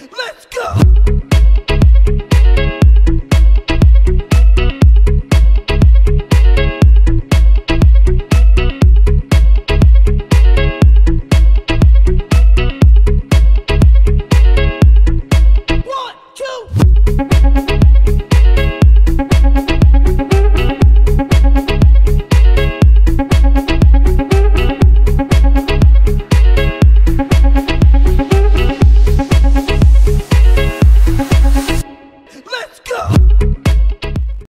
Let's go! One, two.